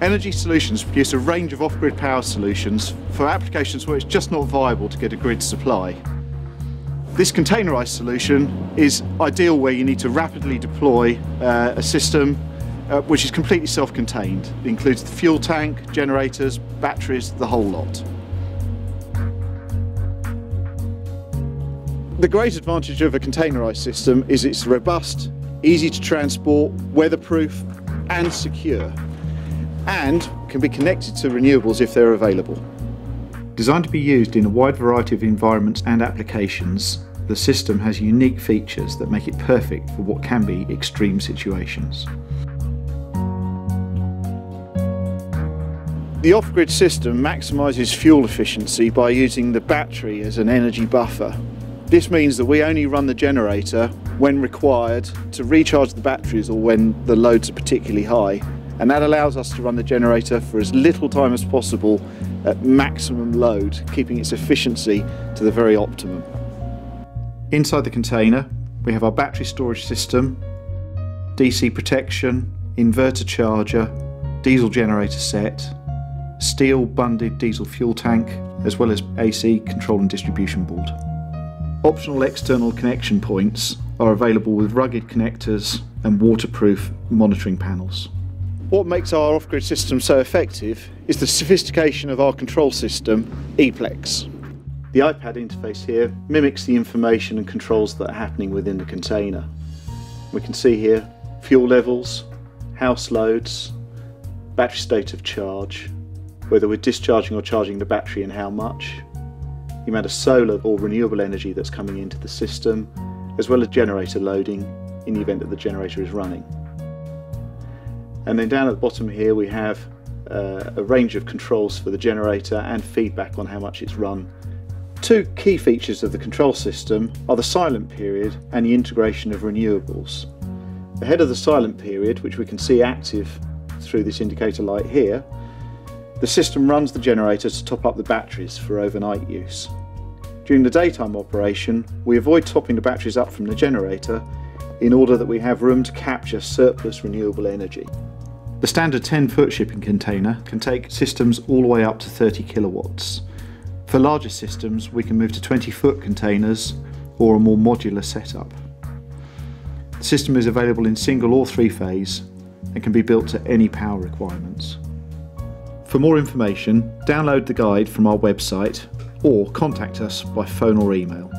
Energy Solutions produce a range of off-grid power solutions for applications where it's just not viable to get a grid supply. This containerised solution is ideal where you need to rapidly deploy uh, a system uh, which is completely self-contained. It includes the fuel tank, generators, batteries, the whole lot. The great advantage of a containerised system is it's robust, easy to transport, weatherproof and secure and can be connected to renewables if they're available. Designed to be used in a wide variety of environments and applications, the system has unique features that make it perfect for what can be extreme situations. The off-grid system maximises fuel efficiency by using the battery as an energy buffer. This means that we only run the generator when required to recharge the batteries or when the loads are particularly high and that allows us to run the generator for as little time as possible at maximum load, keeping its efficiency to the very optimum. Inside the container, we have our battery storage system, DC protection, inverter charger, diesel generator set, steel bunded diesel fuel tank, as well as AC control and distribution board. Optional external connection points are available with rugged connectors and waterproof monitoring panels. What makes our off-grid system so effective is the sophistication of our control system, ePlex. The iPad interface here mimics the information and controls that are happening within the container. We can see here fuel levels, house loads, battery state of charge, whether we're discharging or charging the battery and how much, the amount of solar or renewable energy that's coming into the system, as well as generator loading in the event that the generator is running. And then down at the bottom here we have uh, a range of controls for the generator and feedback on how much it's run. Two key features of the control system are the silent period and the integration of renewables. Ahead of the silent period, which we can see active through this indicator light here, the system runs the generator to top up the batteries for overnight use. During the daytime operation, we avoid topping the batteries up from the generator in order that we have room to capture surplus renewable energy. The standard 10 foot shipping container can take systems all the way up to 30 kilowatts. For larger systems we can move to 20 foot containers or a more modular setup. The system is available in single or three phase and can be built to any power requirements. For more information, download the guide from our website or contact us by phone or email.